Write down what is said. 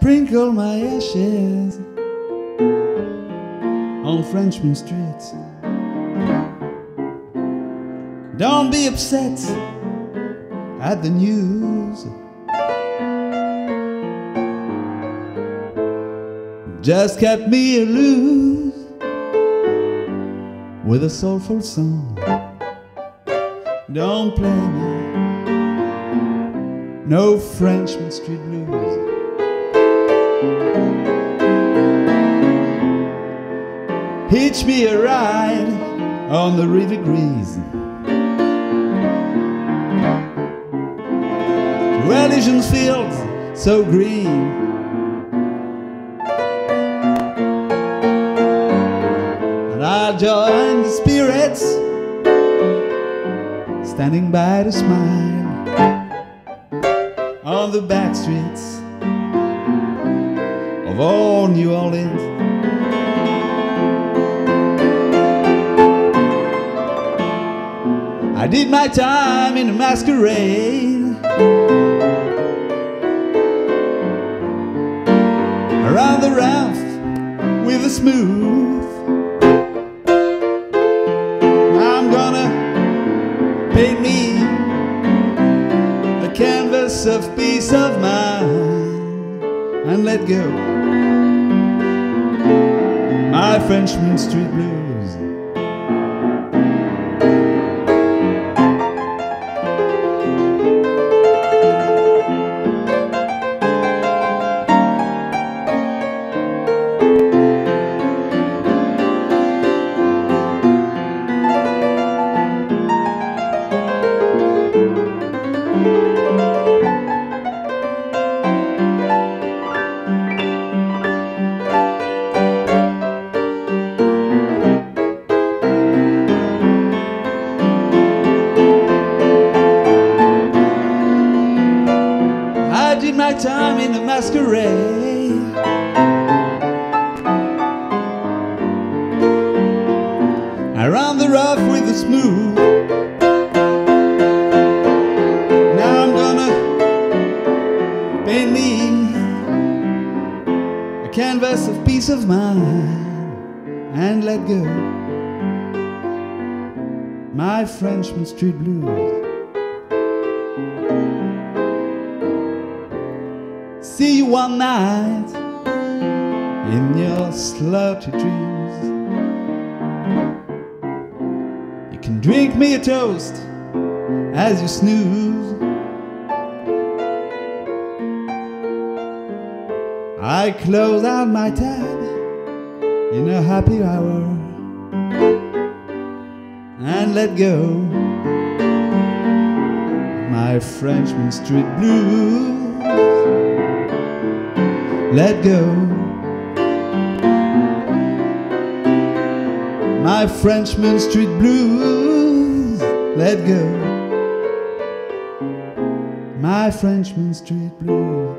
Sprinkle my ashes on Frenchmen Street. Don't be upset at the news. Just cut me loose with a soulful song. Don't play me no Frenchmen Street blues. Hitch me a ride on the River Grise. Elysian Fields so green. And I join the spirits standing by to smile on the back streets of all New Orleans. I did my time in a masquerade around the raft with a smooth. I'm gonna paint me a canvas of peace of mind and let go my Frenchmen Street blues. Time in the masquerade. Around the rough with the smooth. Now I'm gonna paint me a canvas of peace of mind and let go my Frenchmen Street blues. See you one night in your slutty dreams. You can drink me a toast as you snooze. I close out my tab in a happy hour and let go my Frenchmen Street blues let go. My Frenchmen Street blues, let go. My Frenchmen Street blues.